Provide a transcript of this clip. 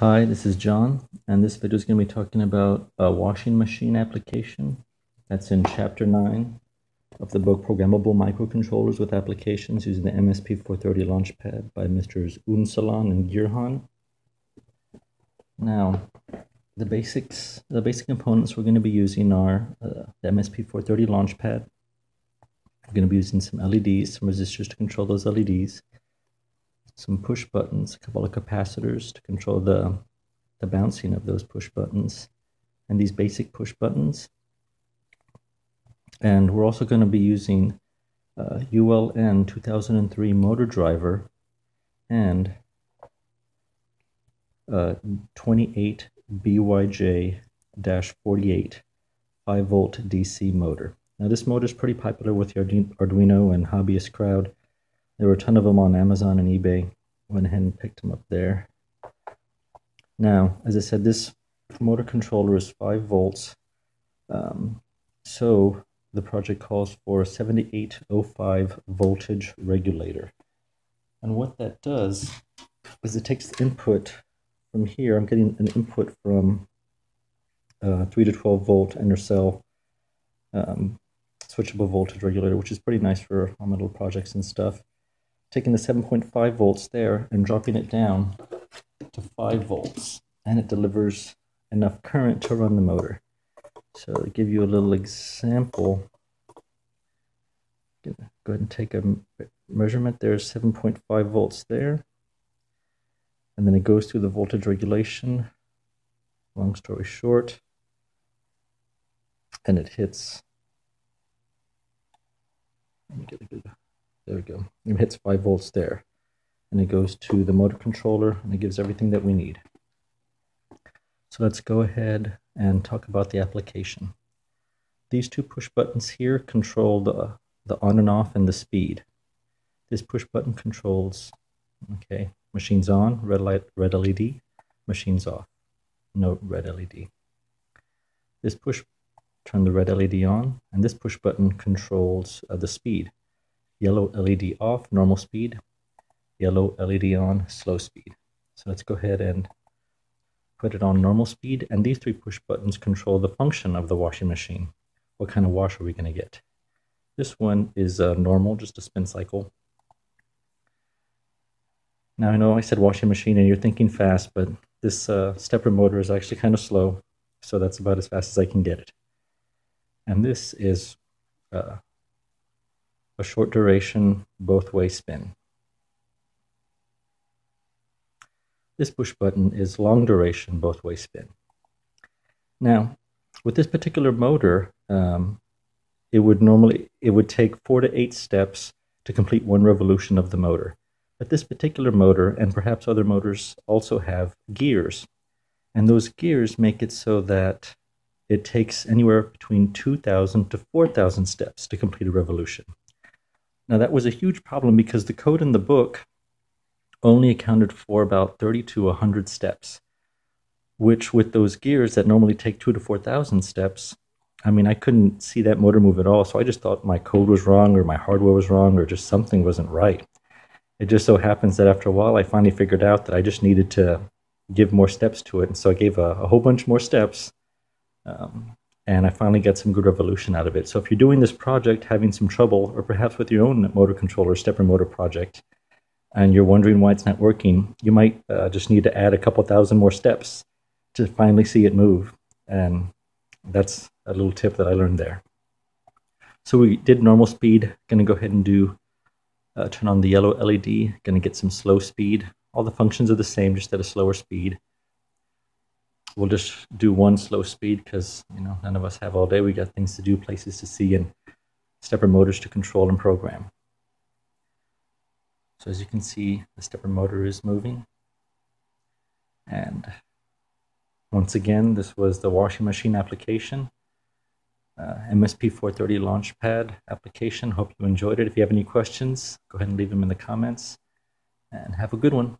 Hi, this is John, and this video is going to be talking about a washing machine application. That's in Chapter 9 of the book Programmable Microcontrollers with Applications using the MSP430 Launchpad by Mr. Unsalan and Gurhan. Now, the basics, the basic components we're going to be using are uh, the MSP430 Launchpad. We're going to be using some LEDs, some resistors to control those LEDs some push buttons, a couple of capacitors to control the, the bouncing of those push buttons, and these basic push buttons. And we're also going to be using uh, ULN 2003 motor driver and uh, 28 BYJ-48 5 volt DC motor. Now this motor is pretty popular with the Arduino and hobbyist crowd. There were a ton of them on Amazon and eBay. Went ahead and picked them up there. Now, as I said, this motor controller is 5 volts. Um, so the project calls for a 7805 voltage regulator. And what that does is it takes the input from here. I'm getting an input from uh, 3 to 12 volt Intercell um, switchable voltage regulator, which is pretty nice for little projects and stuff taking the 7.5 volts there and dropping it down to 5 volts and it delivers enough current to run the motor. So to give you a little example, go ahead and take a measurement. There's 7.5 volts there. And then it goes through the voltage regulation. Long story short. And it hits. Let me get a good there we go. It hits 5 volts there. And it goes to the motor controller and it gives everything that we need. So let's go ahead and talk about the application. These two push buttons here control the, the on and off and the speed. This push button controls, okay, machines on, red light, red LED, machines off, no red LED. This push turn the red LED on, and this push button controls uh, the speed yellow LED off, normal speed, yellow LED on, slow speed. So let's go ahead and put it on normal speed. And these three push buttons control the function of the washing machine. What kind of wash are we going to get? This one is uh, normal, just a spin cycle. Now I know I said washing machine and you're thinking fast, but this uh, stepper motor is actually kind of slow. So that's about as fast as I can get it. And this is uh, a short duration both way spin. This push button is long duration both way spin. Now, with this particular motor, um, it would normally it would take four to eight steps to complete one revolution of the motor. But this particular motor, and perhaps other motors, also have gears. And those gears make it so that it takes anywhere between 2,000 to 4,000 steps to complete a revolution. Now, that was a huge problem because the code in the book only accounted for about 30 to 100 steps, which, with those gears that normally take two to 4,000 steps, I mean, I couldn't see that motor move at all. So I just thought my code was wrong or my hardware was wrong or just something wasn't right. It just so happens that after a while, I finally figured out that I just needed to give more steps to it. And so I gave a, a whole bunch more steps. Um, and I finally get some good revolution out of it. So if you're doing this project, having some trouble, or perhaps with your own motor controller, stepper motor project, and you're wondering why it's not working, you might uh, just need to add a couple thousand more steps to finally see it move. And that's a little tip that I learned there. So we did normal speed, gonna go ahead and do, uh, turn on the yellow LED, gonna get some slow speed. All the functions are the same, just at a slower speed we'll just do one slow speed because you know none of us have all day. We got things to do, places to see, and stepper motors to control and program. So as you can see, the stepper motor is moving. And once again, this was the washing machine application, uh, MSP430 Launchpad application. Hope you enjoyed it. If you have any questions, go ahead and leave them in the comments. And have a good one.